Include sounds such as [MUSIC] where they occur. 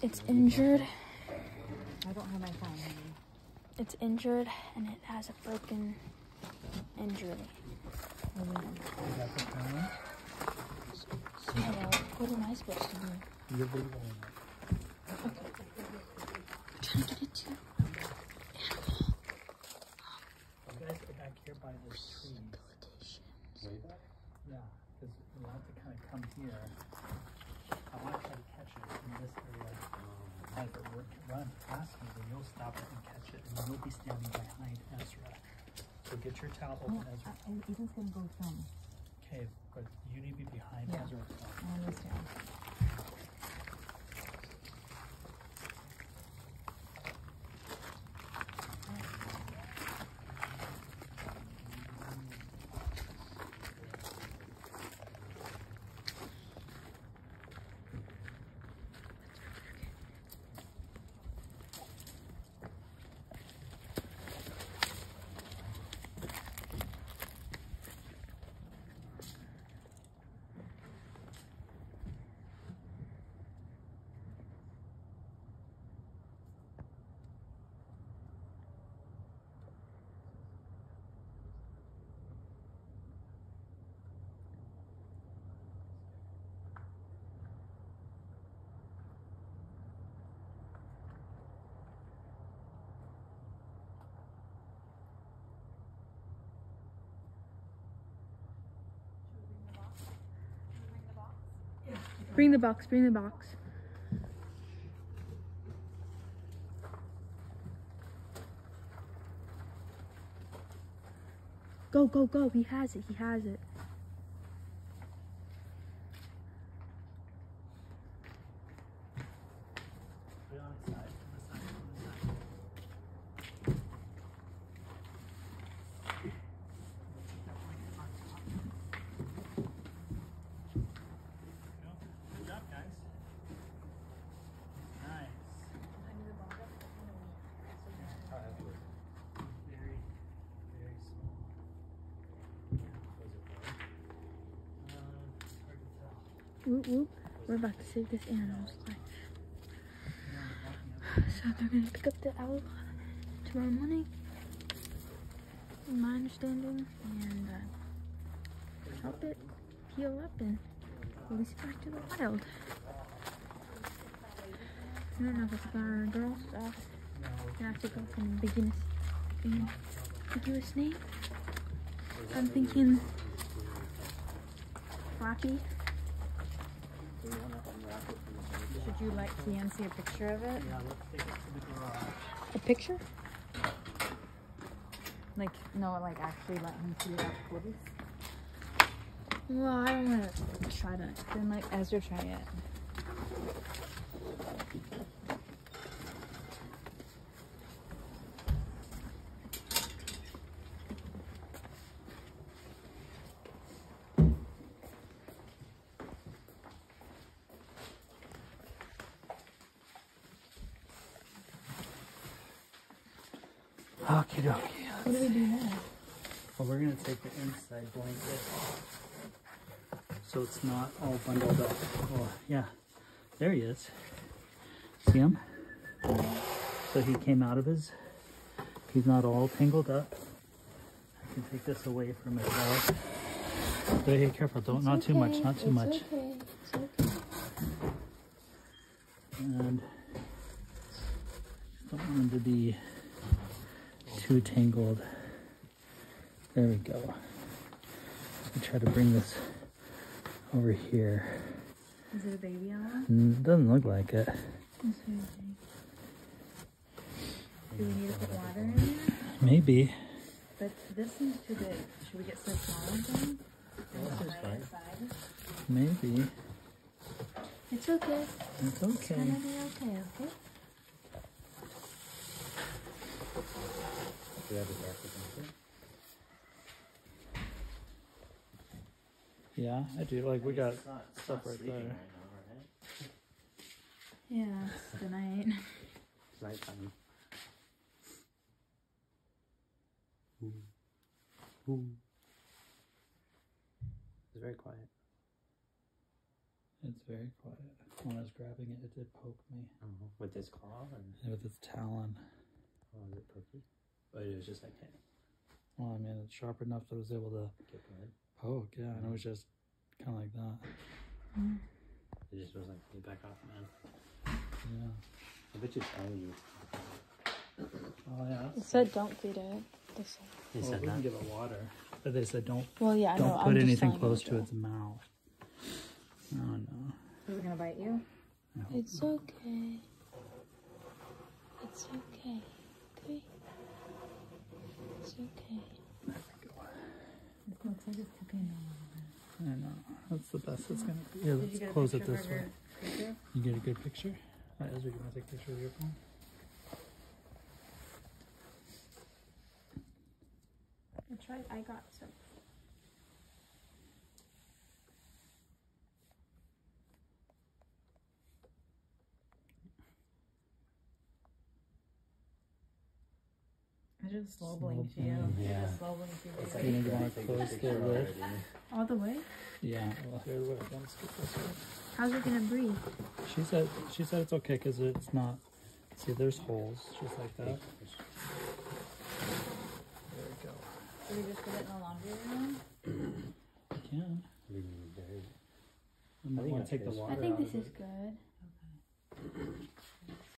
It's injured. I don't have my phone. It's injured and it has a broken injury. Is that the camera? So what am I supposed to do? You're video I'm trying to get it to You guys get back here by this tree. Yeah, because we'll have to kind of come here. I want to try to catch it in this area. As it work, run past me, then you'll stop it and catch it, and you'll be standing behind Ezra. So get your towel open, Ezra. And Ethan's gonna go film. Okay, but you need to be behind Yeah. Ezra. I understand. Bring the box, bring the box. Go, go, go. He has it. He has it. Put it on its side, on the side, on the side. Good job, guys. Nice. Very, very small. Uh, it's hard to tell. We're about to save this animal's life. So they're gonna pick up the owl tomorrow morning. In my understanding, and uh, help it heal up and release it back to the wild. I don't know if it's a guy or a girl, so I have to go from ambiguous, name. I'm thinking Flappy. Should you let Kian see a picture of it? Yeah, let's take it to the garage. A picture? Like, no, like actually let him see it up close. Well, I don't want to try to. Then let Ezra try it. Okie dokie. What do we do now? Well, we're gonna take the inside blanket. So it's not all bundled up. Oh, yeah. There he is. See him? So he came out of his, he's not all tangled up. I can take this away from his well. But hey, careful, don't, not too much, not too much. Okay. It's okay. And don't want him to be too tangled. There we go. Let me try to bring this over here. Is it a baby owl? Mm, Doesn't look like it. Do we need to put water in there? Maybe. But this seems too big. Should we get so small again? Maybe. It's okay. It's okay. Gonna be okay, okay? Yeah, I do. Like we got stuff right there. Yeah, it's the night. [LAUGHS] Nighttime. Ooh. Ooh. It's very quiet. It's very quiet. When I was grabbing it, it did poke me Oh, with its claw and with its talon. oh, is it pokey? But it was just like, hey, Well, I mean, it's sharp enough that it was able to get blood. poke. Yeah, and it was just kind of like that. It just was like, get back off, man. Yeah. I bet you tiny. Oh yeah. It said don't feed it. They said. They well, said we that. give it water, but they said don't Well, yeah, I know. don't I'm put just anything telling you close the to its mouth. Oh no. Is it gonna bite you? I hope It's okay. It's okay. Okay. It's okay. It looks like it's tipping over. I know. That's the best it's gonna be. Yeah, let's close it this way. creature? You get a good picture? Alright, Ezra, you wanna take a picture with your phone? I tried. I got some. I just slow Slow blinked you. blink. I Yeah. just slow blinked you. It's baby. You think wanna close the lid? All the way? Yeah. Well, here, wait. Let's get this way. How's it gonna breathe? She said she said it's okay because it's not. See, there's holes just like that. There we go. Should we just put it in the laundry room? You can. Leaving it buried. I might think, take the water I think out this of is it. good.